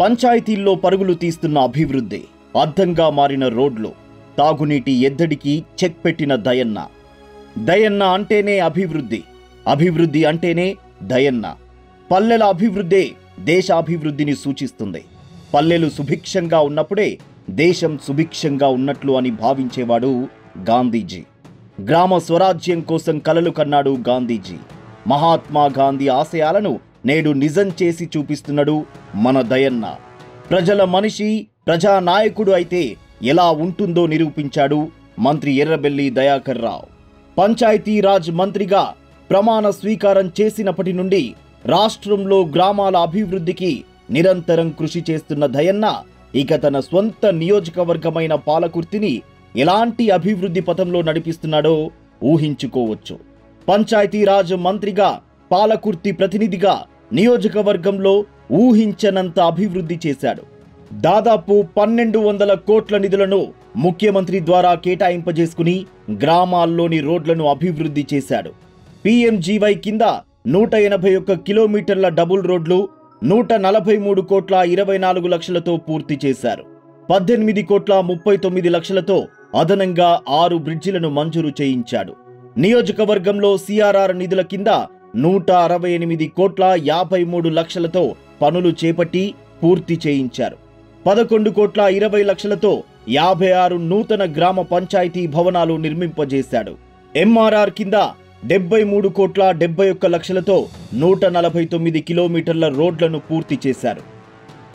పంచాయతీల్లో పరుగులు తీస్తున్న అభివృద్ధి అద్దంగా మారిన రోడ్లు తాగునీటి ఎద్దడికి చెక్ పెట్టిన దయన్న. దయన్న అంటేనే అభివృద్ధి అభివృద్ధి అంటేనే దయన్న. పల్లెల అభివృద్ధే దేశాభివృద్ధిని సూచిస్తుంది. పల్లెలు సుభిక్షంగా ఉన్నప్పుడే దేశం సుభిక్షంగా ఉన్నట్లు అని భావించేవాడు గాంధీజీ. గ్రామ స్వరాజ్యం కోసం కలలు కన్నాడు గాంధీజీ. మహాత్మా గాంధీ ఆశయాలను నేడు నిజం చేసి చూపిస్తున్నాడు మన దయన్న. ప్రజల మనిషి ప్రజానాయకుడు అయితే ఎలా ఉంటుందో నిరూపించాడు మంత్రి ఎర్రబెల్లి దయాకర్ రావు. పంచాయతీరాజ్ మంత్రిగా ప్రమాణ స్వీకారం చేసినప్పటి నుండి రాష్ట్రంలో గ్రామాల అభివృద్ధికి నిరంతరం కృషి చేస్తున్న దయన్న ఇక తన స్వంత నియోజకవర్గమైన పాలకుర్తిని ఎలాంటి అభివృద్ధి పథంలో నడిపిస్తున్నాడో ఊహించుకోవచ్చు. పంచాయతీరాజ్ మంత్రిగా పాలకుర్తి ప్రతినిధిగా నియోజకవర్గంలో ఊహించనంత అభివృద్ధి చేశాడు. దాదాపు పన్నెండు వందల కోట్ల నిధులను ముఖ్యమంత్రి ద్వారా కేటాయింపజేసుకుని గ్రామాల్లోని రోడ్లను అభివృద్ధి చేశాడు. పీఎంజీవై కింద నూట ఎనభై ఒక్క కిలోమీటర్ల డబుల్ రోడ్లు నూట నలభై మూడు కోట్ల ఇరవై నాలుగు లక్షలతో పూర్తి చేశారు. పద్దెనిమిది కోట్ల ముప్పై తొమ్మిది లక్షలతో అదనంగా ఆరు బ్రిడ్జిలను మంజూరు చేయించాడు. నియోజకవర్గంలో సిఆర్ఆర్ నిధుల కింద నూట అరవై ఎనిమిది కోట్ల యాభై మూడు లక్షలతో పనులు చేపట్టి పూర్తి చేయించారు. పదకొండు కోట్ల ఇరవై లక్షలతో యాభై ఆరు నూతన గ్రామ పంచాయతీ భవనాలు నిర్మింపజేశాడు. ఎంఆర్ఆర్ కింద డెబ్బై మూడు కోట్ల డెబ్బై ఒక్క లక్షలతో నూట నలభై తొమ్మిది కిలోమీటర్ల రోడ్లను పూర్తి చేశారు.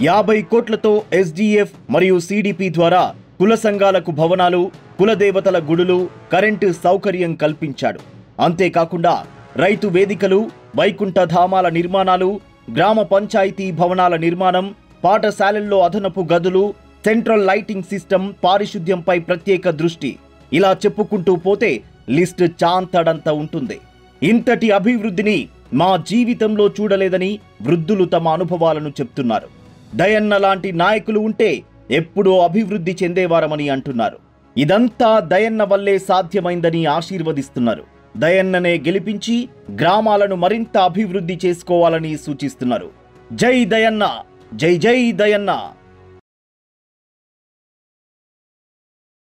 యాభై కోట్లతో ఎస్డీఎఫ్ మరియు సిడిపి ద్వారా కుల సంఘాలకు భవనాలు కులదేవతల గుడులు కరెంటు సౌకర్యం కల్పించాడు. అంతేకాకుండా రైతు వేదికలు వైకుంఠ ధామాల నిర్మాణాలు గ్రామ పంచాయతీ భవనాల నిర్మాణం పాఠశాలల్లో అదనపు గదులు సెంట్రల్ లైటింగ్ సిస్టమ్ పారిశుద్ధ్యంపై ప్రత్యేక దృష్టి. ఇలా చెప్పుకుంటూ పోతే లిస్ట్ చాంతడంత ఉంటుంది. ఇంతటి అభివృద్ధిని మా జీవితంలో చూడలేదని వృద్ధులు తమ అనుభవాలను చెప్తున్నారు. దయన్న లాంటి నాయకులు ఉంటే ఎప్పుడో అభివృద్ధి చెందేవారమని అంటున్నారు. ఇదంతా దయన్న వల్లే సాధ్యమైందని ఆశీర్వదిస్తున్నారు. దయన్ననే గెలిపించి గ్రామాలను మరింత అభివృద్ధి చేసుకోవాలని సూచిస్తున్నారు. జై దయన్న జై జై దయన్న.